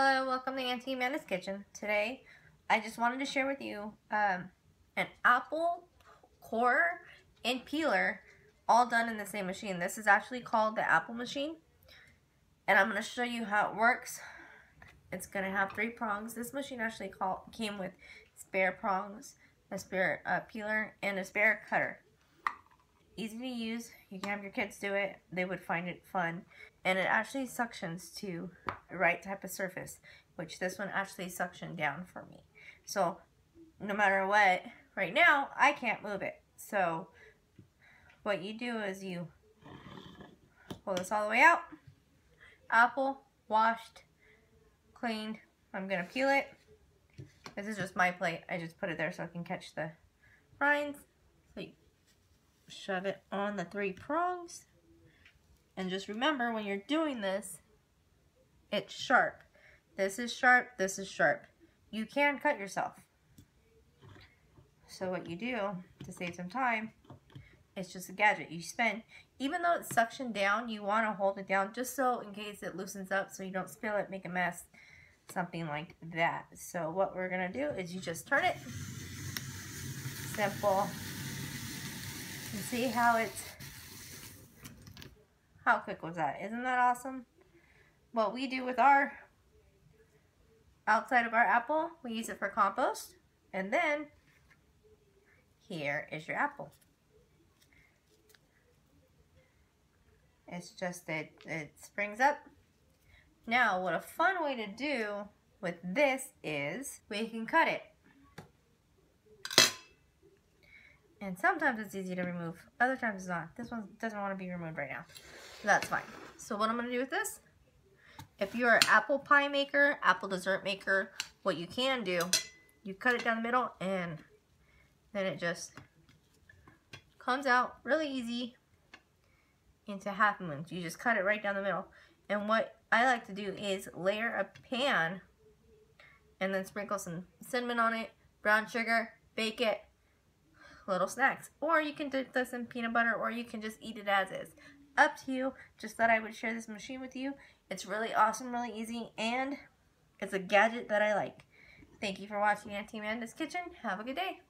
Hello, welcome to Auntie Amanda's Kitchen. Today, I just wanted to share with you um, an apple core and peeler all done in the same machine. This is actually called the apple machine. And I'm going to show you how it works. It's going to have three prongs. This machine actually call, came with spare prongs, a spare uh, peeler, and a spare cutter. Easy to use. You can have your kids do it. They would find it fun. And it actually suctions to the right type of surface, which this one actually suctioned down for me. So no matter what, right now, I can't move it. So what you do is you pull this all the way out. Apple, washed, cleaned. I'm going to peel it. This is just my plate. I just put it there so I can catch the rinds. Shove it on the three prongs. And just remember when you're doing this, it's sharp. This is sharp, this is sharp. You can cut yourself. So what you do to save some time, it's just a gadget you spend. Even though it's suctioned down, you want to hold it down just so in case it loosens up so you don't spill it, make a mess, something like that. So what we're going to do is you just turn it. Simple. See how it's, how quick was that? Isn't that awesome? What we do with our outside of our apple, we use it for compost. And then here is your apple. It's just that it springs up. Now, what a fun way to do with this is we can cut it. And sometimes it's easy to remove, other times it's not. This one doesn't want to be removed right now. That's fine. So what I'm going to do with this, if you're an apple pie maker, apple dessert maker, what you can do, you cut it down the middle and then it just comes out really easy into half moons. You just cut it right down the middle. And what I like to do is layer a pan and then sprinkle some cinnamon on it, brown sugar, bake it, little snacks. Or you can dip this in peanut butter or you can just eat it as is. Up to you. Just thought I would share this machine with you. It's really awesome, really easy, and it's a gadget that I like. Thank you for watching Auntie Amanda's Kitchen. Have a good day.